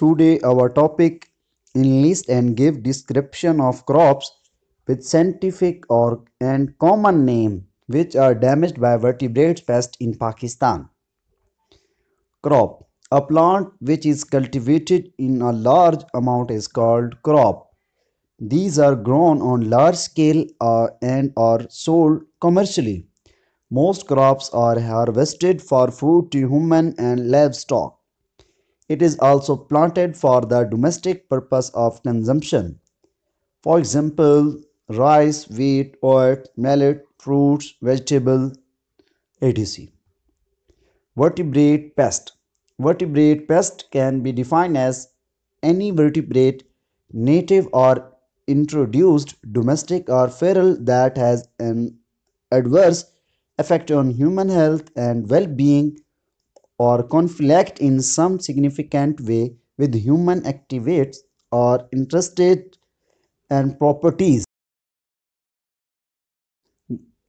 Today our topic enlist and give description of crops with scientific or and common name which are damaged by vertebrate pest in Pakistan. Crop A plant which is cultivated in a large amount is called crop. These are grown on large scale uh, and are sold commercially. Most crops are harvested for food to human and livestock. It is also planted for the domestic purpose of consumption. For example, rice, wheat, oat, millet, fruits, vegetables, etc. Vertebrate pest. Vertebrate pest can be defined as any vertebrate, native or introduced, domestic or feral that has an adverse effect on human health and well-being or conflict in some significant way with human activities or interested and properties.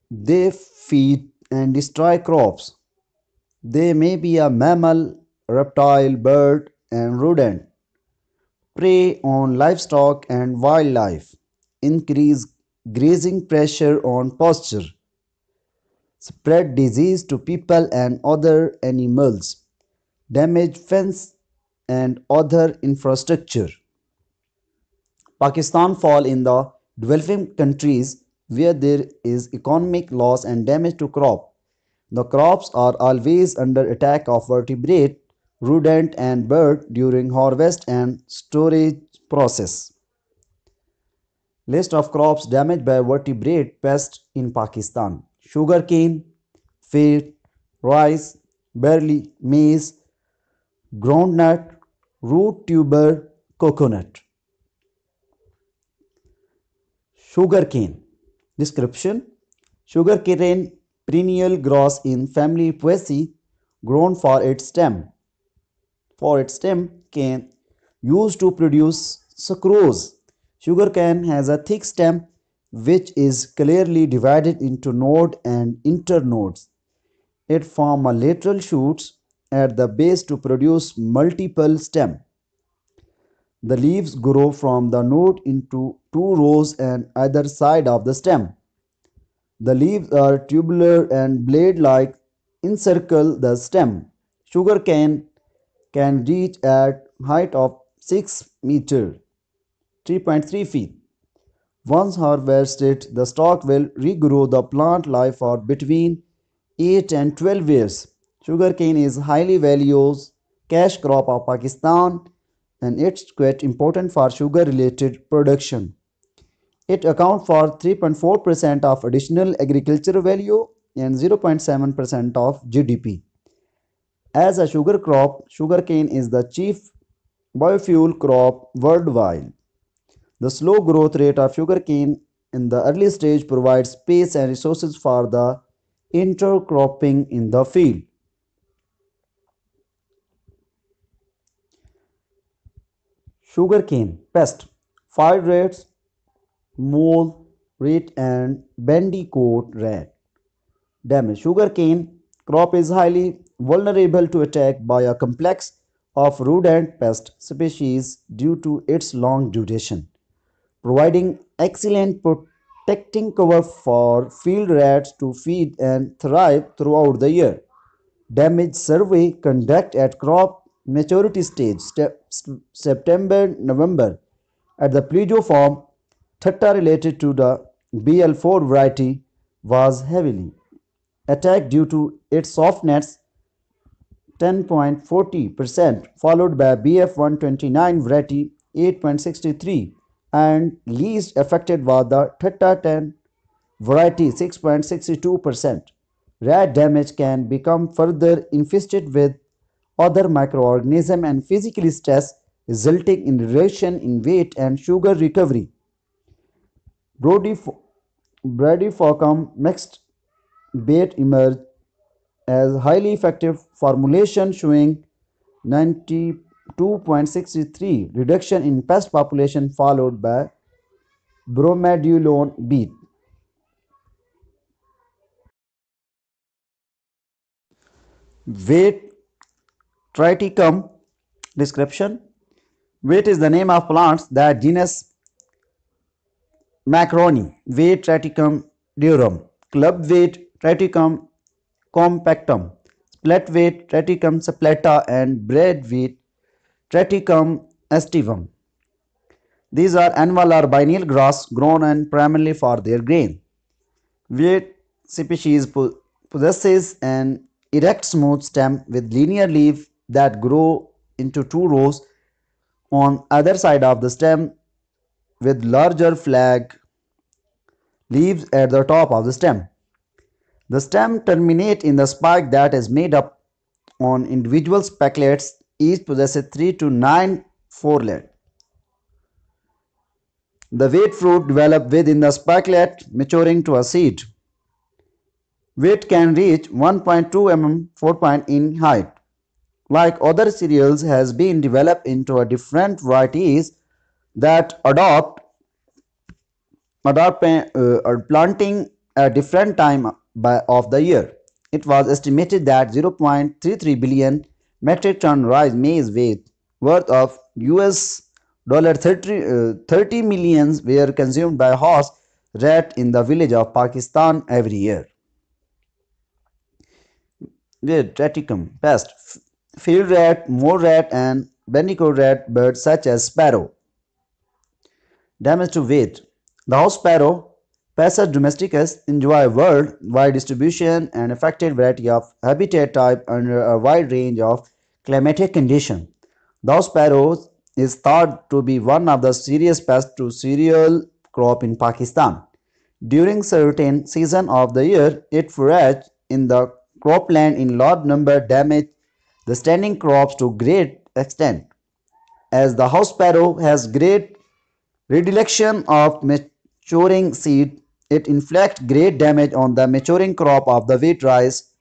They feed and destroy crops. They may be a mammal, reptile, bird, and rodent. Prey on livestock and wildlife. Increase grazing pressure on pasture. Spread disease to people and other animals. Damage fence and other infrastructure. Pakistan fall in the developing countries where there is economic loss and damage to crop. The crops are always under attack of vertebrate, rodent and bird during harvest and storage process. List of crops damaged by vertebrate pests in Pakistan. Sugarcane, wheat, rice, barley, maize, groundnut, root tuber, coconut. Sugarcane Description Sugarcane perennial grass in family Poaceae grown for its stem. For its stem cane used to produce sucrose. Sugarcane has a thick stem which is clearly divided into node and internodes. It form a lateral shoots at the base to produce multiple stem. The leaves grow from the node into two rows on either side of the stem. The leaves are tubular and blade-like encircle the stem. Sugarcane can reach at height of 6 meter 3.3 feet. Once harvested, the stalk will regrow the plant life for between 8 and 12 years. Sugarcane is highly valued cash crop of Pakistan and it's quite important for sugar related production. It accounts for 3.4% of additional agricultural value and 0.7% of GDP. As a sugar crop, sugarcane is the chief biofuel crop worldwide. The slow growth rate of sugarcane in the early stage provides space and resources for the intercropping in the field. Sugarcane pest fire rats, mole rat and bandicoot rat. Damage sugarcane crop is highly vulnerable to attack by a complex of rodent pest species due to its long duration, providing excellent protecting cover for field rats to feed and thrive throughout the year. Damage survey conducted at crop maturity stage September November at the plesioform theta related to the BL4 variety was heavily attacked due to its softness 10.40% followed by BF129 variety 8.63 and least affected was the theta 10 variety 6.62%. Rat damage can become further infested with other microorganisms and physical stress resulting in reduction in weight and sugar recovery. Brodifacoum mixed bait emerged as highly effective formulation showing 92.63 reduction in pest population followed by bromadiolone beat. Weight triticum description. Wheat is the name of plants that genus Macaroni, wheat triticum durum, club wheat triticum compactum, split wheat triticum spelta and bread wheat triticum aestivum. These are annual or biennial grass grown and primarily for their grain. Wheat species possesses an erect smooth stem with linear leaves that grow into two rows on either side of the stem with larger flag leaves at the top of the stem. The stem terminates in the spike that is made up on individual spikelets each possesses 3 to 9 florets. The wheat fruit develop within the spikelet maturing to a seed. Wheat can reach 1.2 mm 4 point in height like other cereals has been developed into a different varieties that adopt adopt uh, planting at different time by, of the year. It was estimated that 0.33 billion metric ton rice maize weight worth of US dollar 30, uh, 30 millions were consumed by horse rat in the village of Pakistan every year. With Triticum pest field rat, mole rat and bandicoot rat birds such as sparrow. Damage to wheat. The house sparrow, Passer domesticus, enjoy worldwide distribution and affected variety of habitat type under a wide range of climatic conditions. The sparrow is thought to be one of the serious pests to cereal crop in Pakistan. During certain season of the year, it forages in the cropland in large number damage the standing crops to great extent. As the house sparrow has great predilection of maturing seed, it inflicts great damage on the maturing crop of the wheat rice,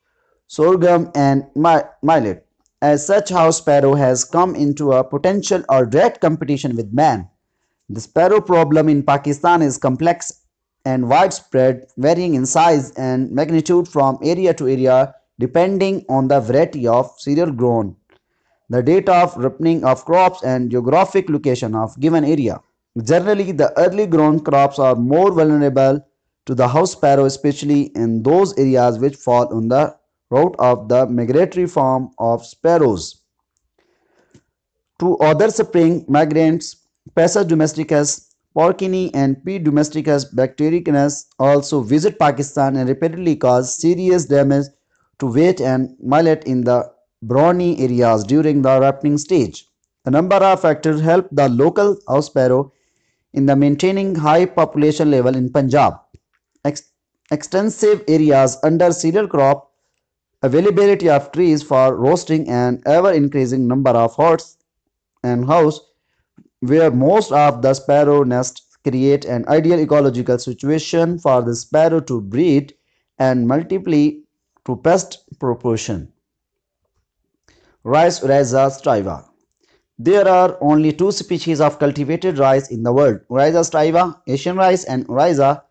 sorghum and millet. As such, house sparrow has come into a potential or direct competition with man. The sparrow problem in Pakistan is complex and widespread, varying in size and magnitude from area to area depending on the variety of cereal grown, the date of ripening of crops and geographic location of given area. Generally, the early grown crops are more vulnerable to the house sparrow especially in those areas which fall on the route of the migratory form of sparrows. To other spring migrants, Passer domesticus, Porcini and P. domesticus bactrianus also visit Pakistan and repeatedly cause serious damage to wheat and millet in the barani areas during the ripening stage. A number of factors help the local house sparrow in the maintaining high population level in Punjab. Ex extensive areas under cereal crop, availability of trees for roasting and ever increasing number of huts and house where most of the sparrow nests create an ideal ecological situation for the sparrow to breed and multiply to pest proportion. Rice Oryza sativa. There are only two species of cultivated rice in the world, Oryza sativa, Asian rice and Oryza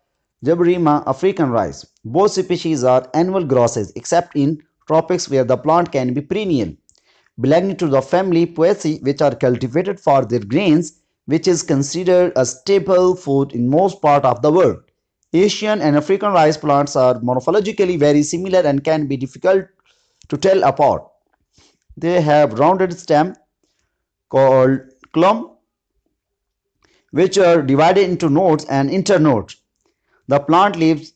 glaberrima, African rice. Both species are annual grasses except in tropics where the plant can be perennial. Belonging to the family Poaceae which are cultivated for their grains which is considered a staple food in most part of the world. Asian and African rice plants are morphologically very similar and can be difficult to tell apart. They have rounded stem called culm which are divided into nodes and internodes. The plant leaves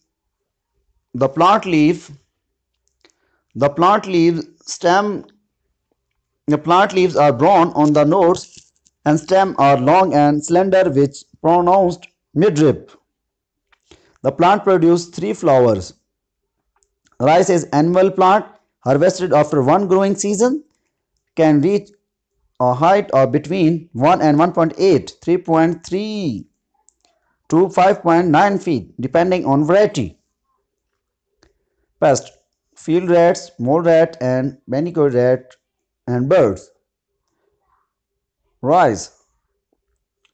the plant leaf the plant leaves stem the plant leaves are brown on the nodes and stem are long and slender with pronounced midrib. The plant produces three flowers. Rice is annual plant harvested after one growing season can reach a height of between 1 and 1.8, 3.3 to 5.9 feet depending on variety. Pest field rats, mole rat and bandicoot rat and birds. Rice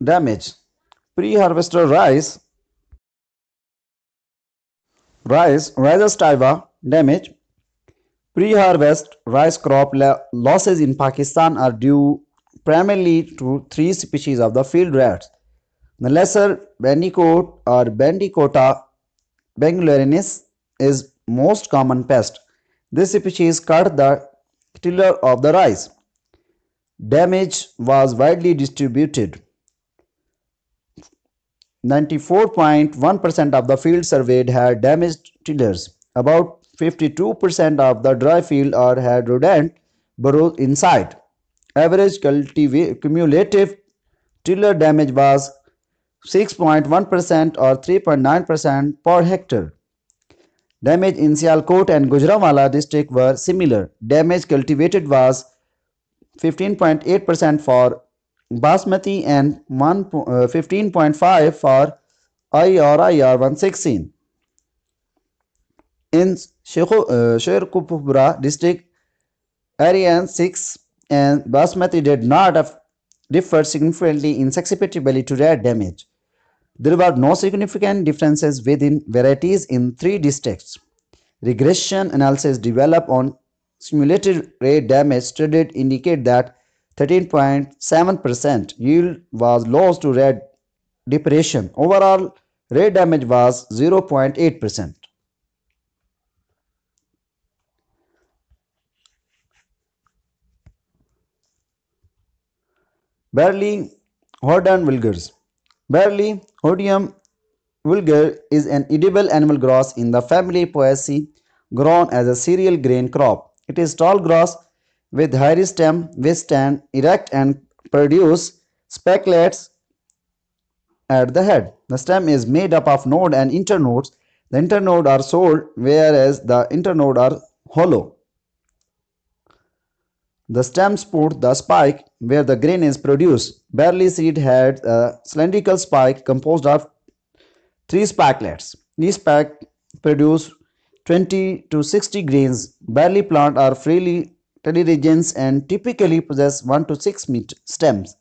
damage pre-harvester rice Rice, Oryza sativa, damage. Pre-harvest rice crop losses in Pakistan are due primarily to three species of the field rats. The lesser bandicoot or Bandicota bengalensis is most common pest. This species cut the tiller of the rice. Damage was widely distributed. 94.1% of the field surveyed had damaged tillers. About 52% of the dry field or had rodent burrows inside. Average cumulative tiller damage was 6.1% or 3.9% per hectare. Damage in Sialkot and Gujranwala district were similar. Damage cultivated was 15.8% for Basmati and 15.5 uh, for IR IR 116. In Sheikhupura uh, district, Aryan 6 and Basmati did not differ significantly in susceptibility to rat damage. There were no significant differences within varieties in three districts. Regression analysis developed on simulated rat damage studied indicate that 13.7% yield was lost to rat depression. Overall, rat damage was 0.8%. Barley Hordeum vulgaris. Barley Hordeum vulgar is an edible animal grass in the family Poaceae grown as a cereal grain crop. It is tall grass with hairy stem which stand erect and produce spikelets at the head. The stem is made up of node and internodes. The internode are sold whereas the internode are hollow. The stem supports the spike where the grain is produced. Barley seed had a cylindrical spike composed of three spikelets. These spikes produce 20 to 60 grains. Barley plants are freely teleregens and typically possess 1 to 6 stems.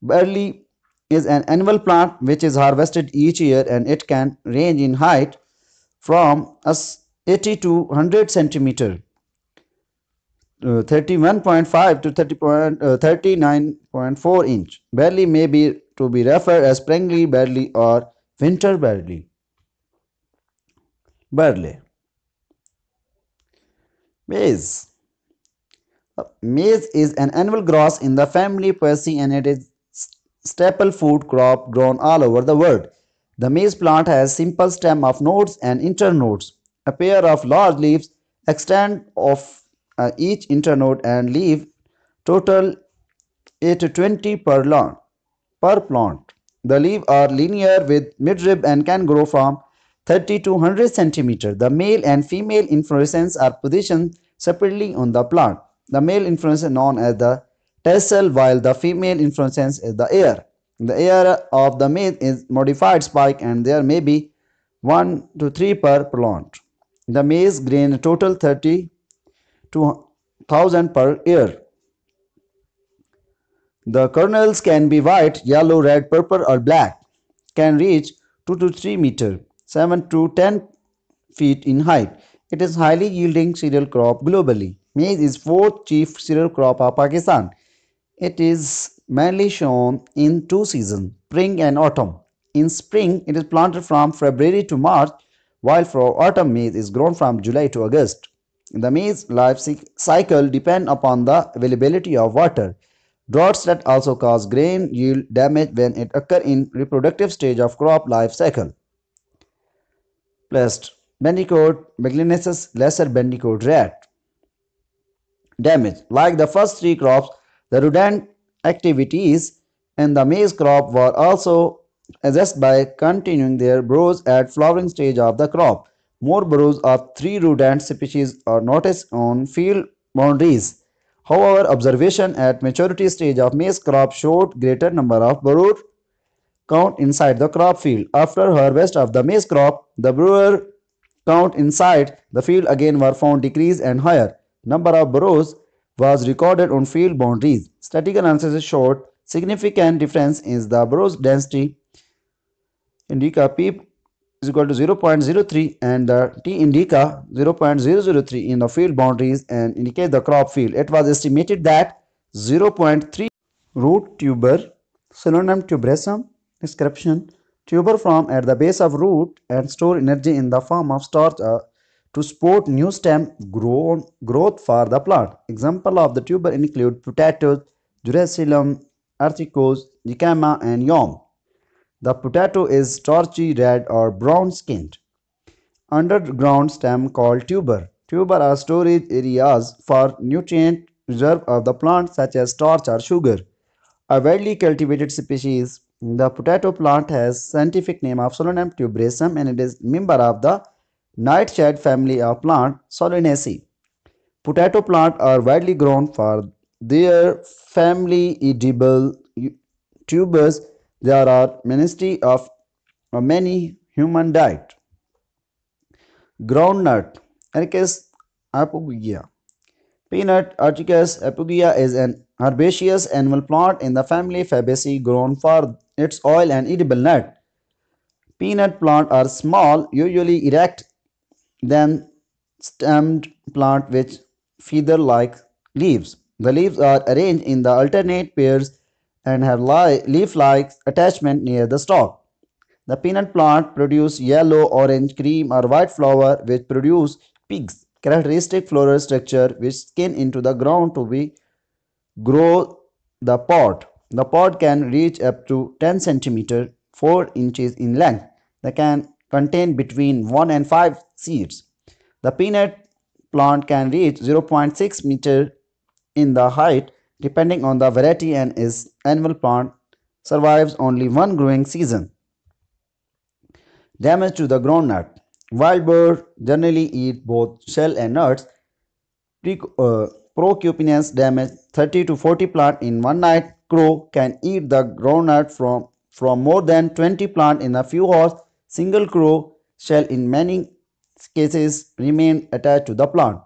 Barley is an annual plant which is harvested each year and it can range in height from 80 to 100 centimeter. Uh, 31.5 to 30 uh, 39.4 inch. Barley may be to be referred as springly barley or winter barley. Barley. Maize. Uh, maize is an annual grass in the family Poaceae and it is staple food crop grown all over the world. The maize plant has simple stem of nodes and internodes. A pair of large leaves extend off uh, each internode and leaf total 8 to 20 per, long, per plant. The leaves are linear with midrib and can grow from 30 to 100 centimeter. The male and female inflorescence are positioned separately on the plant. The male inflorescence known as the tassel while the female inflorescence is the ear. The ear of the male is modified spike and there may be 1 to 3 per plant. The maize grain total 30 2000 per year. The kernels can be white, yellow, red, purple or black. Can reach 2 to 3 meter, 7 to 10 feet in height. It is highly yielding cereal crop globally. Maize is fourth chief cereal crop of Pakistan. It is mainly shown in two seasons, spring and autumn. In spring, it is planted from February to March, while for autumn maize is grown from July to August. The maize life cycle depend upon the availability of water. Droughts that also cause grain yield damage when it occur in reproductive stage of crop life cycle. Plus, Bandicoot Bangularinus lesser bandicoot rat. Damage. Like the first three crops, the rodent activities in the maize crop were also assessed by continuing their burrows at flowering stage of the crop. More burrows of three rodent species are noticed on field boundaries. However, observation at maturity stage of maize crop showed greater number of burrow count inside the crop field. After harvest of the maize crop, the burrow count inside the field again were found decrease and higher. Number of burrows was recorded on field boundaries. Statistical analysis showed significant difference in the burrows density indica p is equal to 0.03 and the T indica 0.003 in the field boundaries and indicate the crop field. It was estimated that 0.3 Root tuber, Solanum tuberosum. Description Tuber form at the base of root and store energy in the form of starch uh, to support new stem grown, growth for the plant. Example of the tuber include potatoes, Jerusalem, artichokes, jicama, and yam. The potato is starchy red or brown skinned. Underground stem called tuber. Tuber are storage areas for nutrient reserve of the plant such as starch or sugar. A widely cultivated species, the potato plant has scientific name of Solanum tuberosum and it is member of the nightshade family of plant Solanaceae. Potato plants are widely grown for their family edible tubers. There are ministry of many human diet. Groundnut, Arachis hypogaea. Peanut, Arachis hypogaea is an herbaceous annual plant in the family Fabaceae grown for its oil and edible nut. Peanut plants are small, usually erect, then stemmed plant with feather-like leaves. The leaves are arranged in the alternate pairs and have leaf-like attachment near the stalk. The peanut plant produce yellow, orange, cream or white flower which produce pigs. Characteristic floral structure which skin into the ground to be grow the pod. The pod can reach up to 10 cm 4 inches in length. They can contain between 1 and 5 seeds. The peanut plant can reach 0.6 meter in the height depending on the variety and its annual plant survives only one growing season. Damage to the groundnut. Wild birds generally eat both shell and nuts. Uh, Porcupines damage 30 to 40 plant in one night. Crow can eat the groundnut from, from more than 20 plant in a few hours. Single crow shell in many cases remain attached to the plant.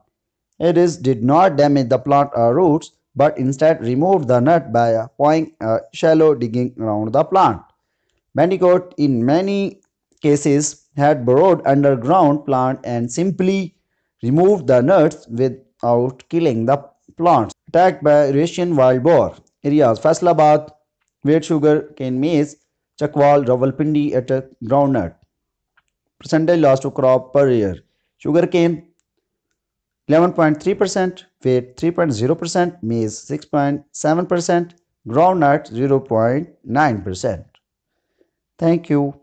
Aedes did not damage the plant or roots but instead removed the nut by applying a shallow digging around the plant. Bandicoot in many cases had burrowed underground plant and simply removed the nuts without killing the plants. Attacked by Russian wild boar. Areas Faisalabad, wheat sugar cane maize, Chakwal, Rawalpindi at a groundnut. Percentage loss to crop per year. Sugarcane 11.3%, wheat 3.0%, maize 6.7%, groundnut 0.9%. Thank you.